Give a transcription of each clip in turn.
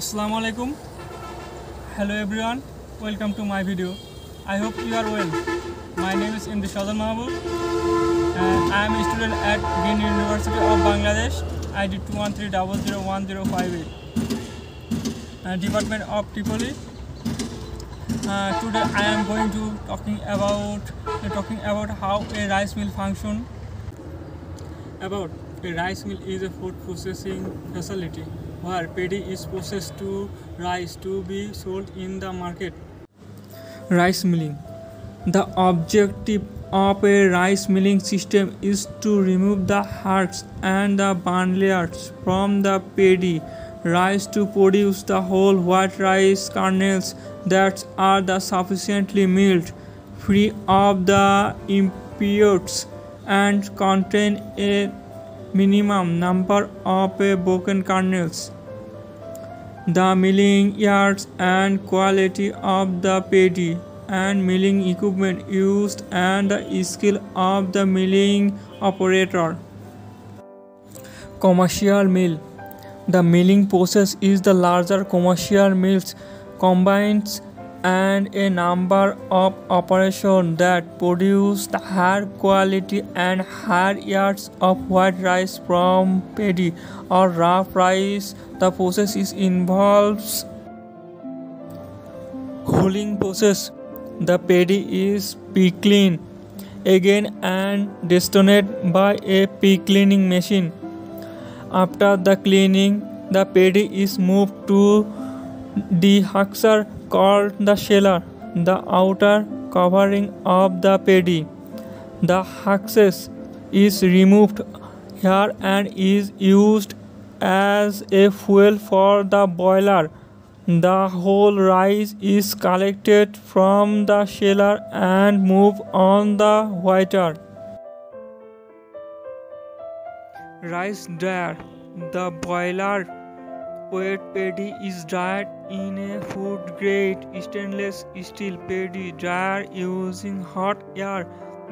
Assalamu alaikum. Hello everyone. Welcome to my video. I hope you are well. My name is Imdi Shojol Mahabub and I am a student at Green University of Bangladesh. ID 213001058. Uh, Department of EEE. Uh, today I am going to talking about uh, talking about how a rice mill function. About a rice mill is a food processing facility where paddy is processed to rice to be sold in the market. Rice milling. The objective of a rice milling system is to remove the husks and the bran layers from the paddy rice to produce the whole white rice kernels that are the sufficiently milled, free of the impurities, and contain a minimum number of uh, broken kernels. The milling yards and quality of the paddy and milling equipment used and the skill of the milling operator. Commercial mill The milling process is the larger commercial mills combines and a number of operations that produce the higher quality and higher yields of white rice from paddy or rough rice. The process is involves cooling process. The paddy is pre-cleaned again and destonated by a pre-cleaning machine. After the cleaning, the paddy is moved to the husker called the sheller, the outer covering of the paddy. The husks is removed here and is used as a fuel for the boiler. The whole rice is collected from the sheller and moved on the whiter. Rice dryer. The boiler wet paddy is dried in a food grade stainless steel paddy dryer using hot air.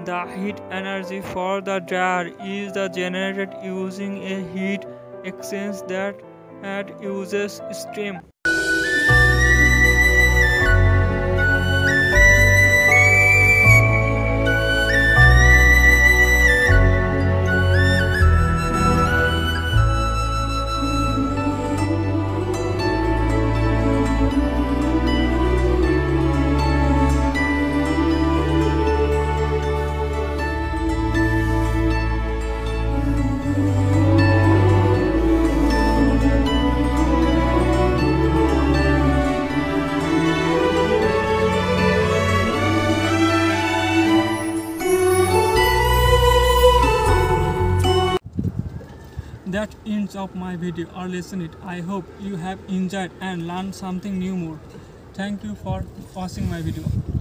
The heat energy for the dryer is generated using a heat exchange that uses steam. That ends of my video. Or listen it. I hope you have enjoyed and learned something new more. Thank you for watching my video